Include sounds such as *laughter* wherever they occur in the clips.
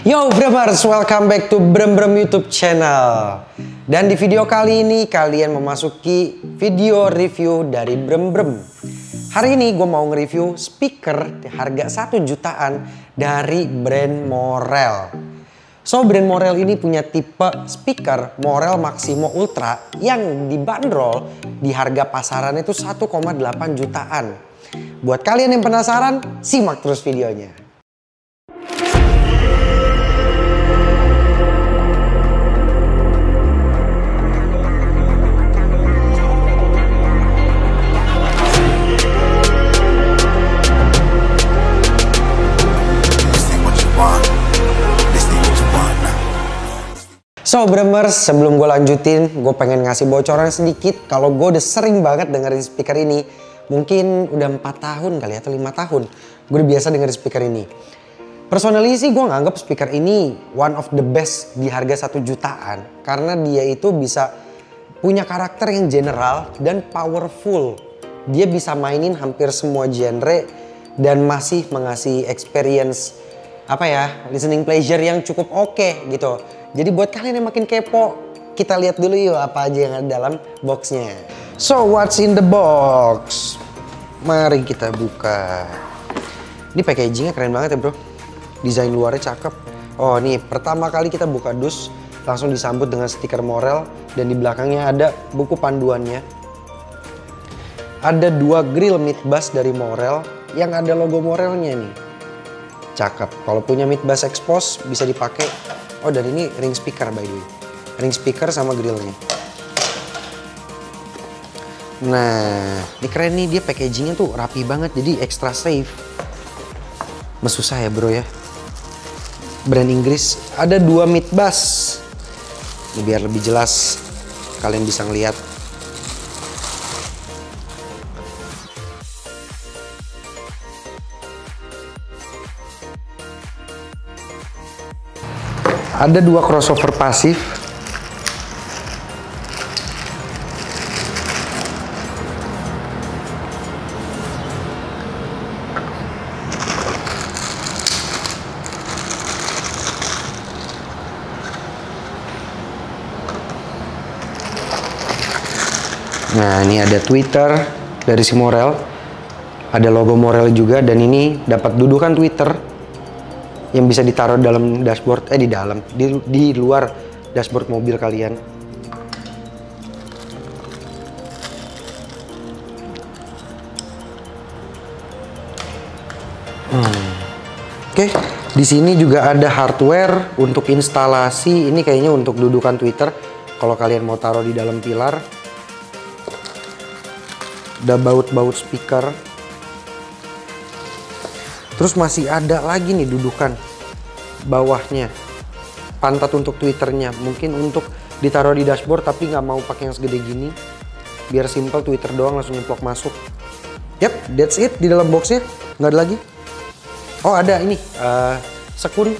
Yo Bremers, welcome back to Brem Brem YouTube channel. Dan di video kali ini kalian memasuki video review dari Brem Brem. Hari ini gue mau nge-review speaker harga 1 jutaan dari brand Morel. So brand Morel ini punya tipe speaker Morel Maximo Ultra yang dibanderol di harga pasaran itu 1,8 jutaan. Buat kalian yang penasaran, simak terus videonya. So Bremers, sebelum gue lanjutin, gue pengen ngasih bocoran sedikit kalau gue udah sering banget dengerin speaker ini. Mungkin udah empat tahun kali atau lima tahun. Gue udah biasa dengerin speaker ini. Personally sih gue nganggap speaker ini one of the best di harga satu jutaan. Karena dia itu bisa punya karakter yang general dan powerful. Dia bisa mainin hampir semua genre dan masih mengasih experience apa ya listening pleasure yang cukup oke gitu. Jadi buat kalian yang makin kepo, kita lihat dulu yuk apa aja yang ada dalam boxnya. So what's in the box? Mari kita buka. Ini packagingnya keren banget ya bro. Desain luarnya cakep. Oh nih pertama kali kita buka dus langsung disambut dengan stiker Morel dan di belakangnya ada buku panduannya. Ada dua grill mid bass dari Morel yang ada logo Morelnya nih. Cakep. Kalau punya mid bass expose bisa dipakai. Oh dan ini ring speaker by the way. Ring speaker sama grillnya. Nah, ini keren nih dia packagingnya tuh rapi banget jadi extra safe. Mas susah ya bro ya. Brand Inggris ada dua mid bass. Ini biar lebih jelas kalian bisa ngeliat. Ada dua crossover pasif. Nah, ini ada Twitter dari si Morel. Ada logo Morel juga dan ini dapat dudukan Twitter yang bisa ditaruh dalam dashboard eh di dalam di, di luar dashboard mobil kalian. Hmm. Oke, di sini juga ada hardware untuk instalasi. Ini kayaknya untuk dudukan Twitter. Kalau kalian mau taruh di dalam pilar, ada baut-baut speaker. Terus masih ada lagi nih dudukan bawahnya. Pantat untuk twitternya. Mungkin untuk ditaruh di dashboard tapi nggak mau pakai yang segede gini. Biar simple twitter doang langsung nyemplok masuk. Yap, that's it di dalam boxnya. Nggak ada lagi. Oh ada ini, eh, sekun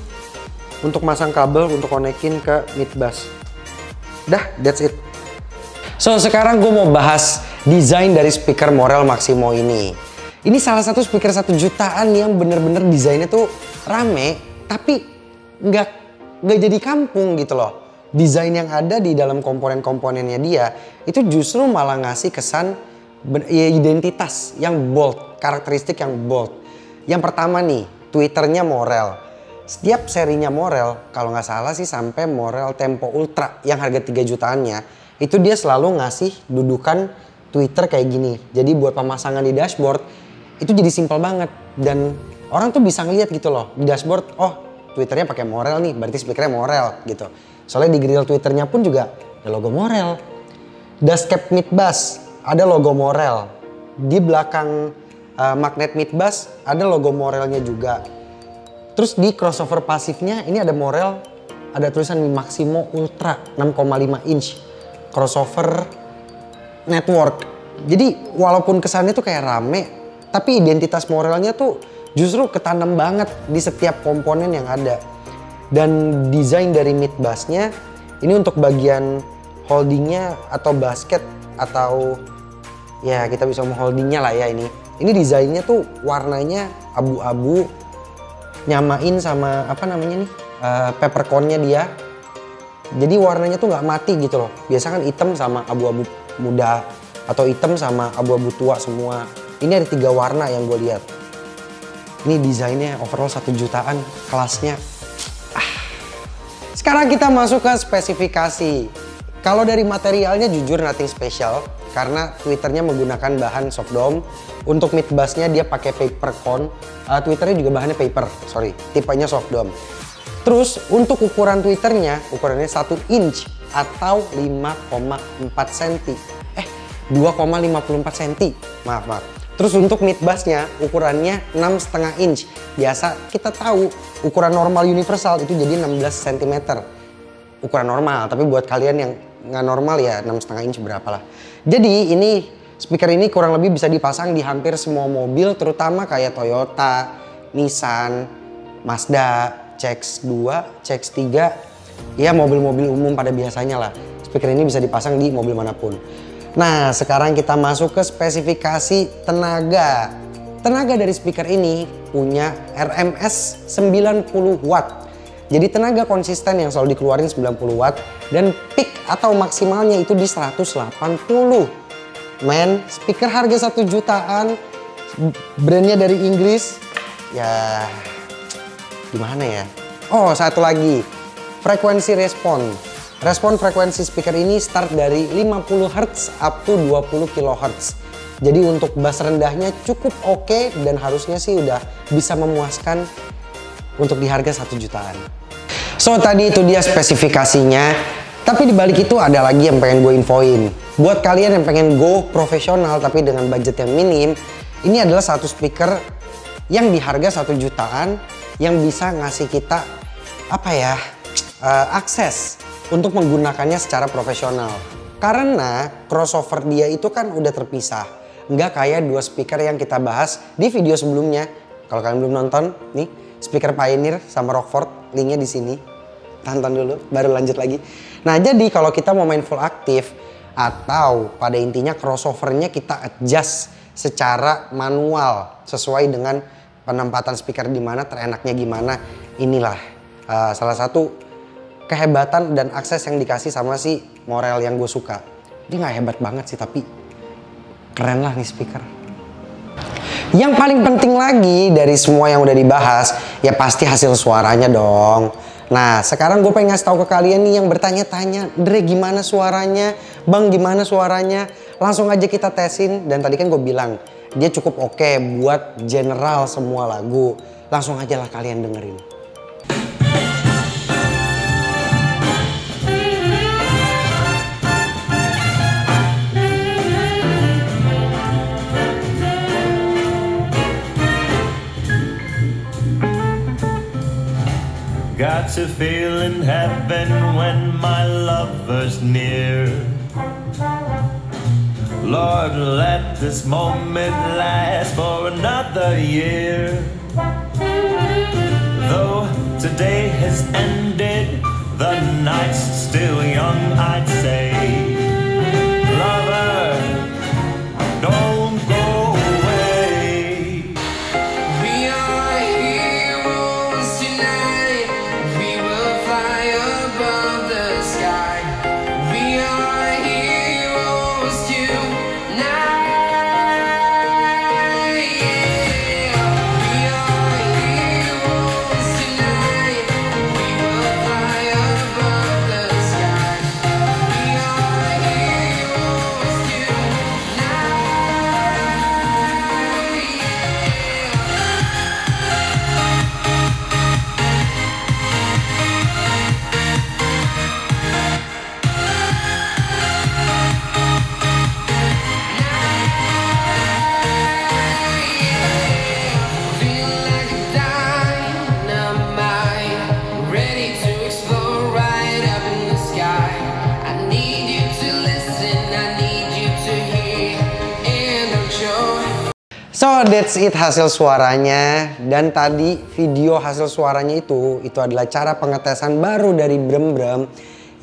untuk masang kabel untuk konekin ke mid bass. Dah, that's it. So sekarang gue mau bahas desain dari speaker Morel Maximo ini. Ini salah satu speaker satu jutaan yang bener-bener desainnya tuh rame, tapi nggak nggak jadi kampung gitu loh. Desain yang ada di dalam komponen-komponennya dia itu justru malah ngasih kesan ya, identitas yang bold, karakteristik yang bold. Yang pertama nih, Twitternya Morel. Setiap serinya Morel, kalau nggak salah sih sampai Morel Tempo Ultra yang harga 3 jutaannya, itu dia selalu ngasih dudukan Twitter kayak gini. Jadi buat pemasangan di dashboard itu jadi simpel banget dan orang tuh bisa ngeliat gitu loh di dashboard. Oh, Twitternya pakai Morel nih, berarti speakernya Morel gitu. Soalnya di grill Twitternya pun juga ada logo Morel. Dashcap mid bass ada logo Morel. Di belakang uh, magnet mid bass ada logo Morelnya juga. Terus di crossover pasifnya ini ada Morel, ada tulisan Maximo Ultra 6,5 inch crossover network. Jadi walaupun kesannya tuh kayak rame, tapi identitas Morelnya tuh justru ketanam banget di setiap komponen yang ada. Dan desain dari mid bassnya ini untuk bagian holdingnya atau basket atau ya kita bisa holdingnya lah ya ini. Ini desainnya tuh warnanya abu-abu nyamain sama apa namanya nih uh, peppercornnya dia. Jadi warnanya tuh nggak mati gitu loh. Biasa kan hitam sama abu-abu muda atau hitam sama abu-abu tua semua. Ini ada tiga warna yang gue lihat. Ini desainnya overall satu jutaan, kelasnya. Ah. Sekarang kita masuk ke spesifikasi. Kalau dari materialnya jujur nothing special karena Twitternya menggunakan bahan soft dome. Untuk mid bassnya dia pakai paper cone. Uh, Twitternya juga bahannya paper, sorry, tipenya soft dome. Terus untuk ukuran Twitternya ukurannya 1 inch atau 5,4 cm. Eh, 2,54 cm. Maaf, maaf. Terus untuk mid bassnya ukurannya 6,5 inch. Biasa kita tahu ukuran normal universal itu jadi 16 cm. Ukuran normal, tapi buat kalian yang nggak normal ya 6,5 inch berapa lah. Jadi ini speaker ini kurang lebih bisa dipasang di hampir semua mobil terutama kayak Toyota, Nissan, Mazda, CX-2, CX-3 ya mobil-mobil umum pada biasanya lah. Speaker ini bisa dipasang di mobil mana pun. Nah sekarang kita masuk ke spesifikasi tenaga. Tenaga dari speaker ini punya RMS 90 watt. Jadi tenaga konsisten yang selalu dikeluarin 90 watt dan peak atau maksimalnya itu di 180. Men, speaker harga 1 jutaan, brandnya dari Inggris, ya gimana ya? Oh, satu lagi, frekuensi respon. Respon frekuensi speaker ini start dari 50 Hz up to 20 kHz. Jadi untuk bass rendahnya cukup oke okay, dan harusnya sih udah bisa memuaskan untuk di harga 1 jutaan. So tadi itu dia spesifikasinya. Tapi di balik itu ada lagi yang pengen gue infoin. Buat kalian yang pengen go profesional tapi dengan budget yang minim, ini adalah satu speaker yang di harga satu jutaan yang bisa ngasih kita apa ya uh, akses untuk menggunakannya secara profesional. Karena crossover dia itu kan udah terpisah. Nggak kayak dua speaker yang kita bahas di video sebelumnya. Kalau kalian belum nonton, nih speaker Pioneer sama Rockford, linknya di sini tonton dulu baru lanjut lagi. Nah jadi kalau kita mau main full aktif atau pada intinya crossovernya kita adjust secara manual sesuai dengan penempatan speaker di mana terenaknya gimana inilah uh, salah satu kehebatan dan akses yang dikasih sama si Morel yang gue suka dia nggak hebat banget sih tapi keren lah nih speaker yang paling penting lagi dari semua yang udah dibahas ya pasti hasil suaranya dong Nah, sekarang gue pengen ngasih tahu ke kalian nih yang bertanya-tanya, Dre gimana suaranya? Bang gimana suaranya? Langsung aja kita tesin dan tadi kan gue bilang dia cukup oke okay buat general semua lagu. Langsung aja lah kalian dengerin. Got to feel in heaven when my lover's near. Lord, let this moment last for another year. Though today has ended, the night's still young, I'd say. So that's it hasil suaranya dan tadi video hasil suaranya itu itu adalah cara pengetesan baru dari Brem Brem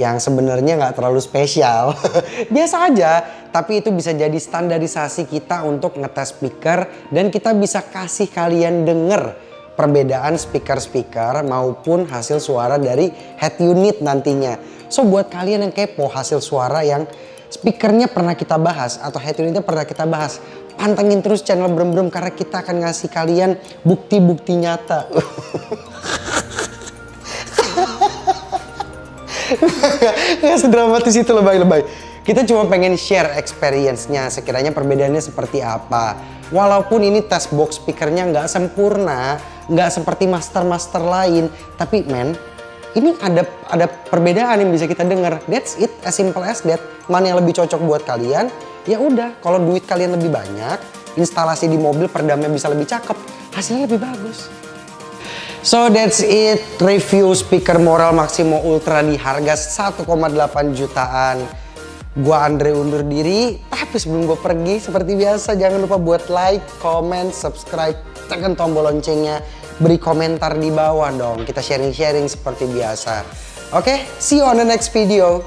yang sebenarnya nggak terlalu spesial *laughs* biasa aja tapi itu bisa jadi standarisasi kita untuk ngetes speaker dan kita bisa kasih kalian denger perbedaan speaker-speaker maupun hasil suara dari head unit nantinya. So buat kalian yang kepo hasil suara yang speakernya pernah kita bahas atau head unitnya pernah kita bahas, pantengin terus channel Brem Brem karena kita akan ngasih kalian bukti-bukti nyata. *laughs* Nggak sedramatis itu lebay-lebay. Kita cuma pengen share experience-nya, sekiranya perbedaannya seperti apa. Walaupun ini test box speakernya nggak sempurna, nggak seperti master-master lain, tapi men, ini ada ada perbedaan yang bisa kita dengar. That's it, as simple as that. Mana yang lebih cocok buat kalian? Ya udah, kalau duit kalian lebih banyak, instalasi di mobil peredamnya bisa lebih cakep, hasilnya lebih bagus. So that's it review speaker Moral Maximo Ultra di harga 1,8 jutaan. Gua Andre undur diri, tapi sebelum gue pergi seperti biasa jangan lupa buat like, comment, subscribe, tekan tombol loncengnya, beri komentar di bawah dong. Kita sharing-sharing seperti biasa. Oke, see you on the next video.